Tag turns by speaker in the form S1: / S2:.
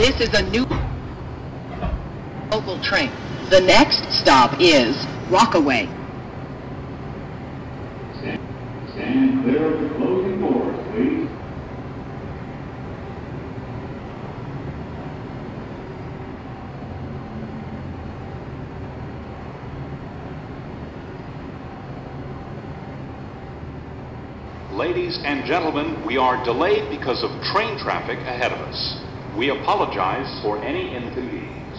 S1: This is a new local train. The next stop is Rockaway.
S2: Stand, stand clear of the closing doors, please.
S3: Ladies and gentlemen, we are delayed because of train traffic ahead of us. We apologize for any inconvenience.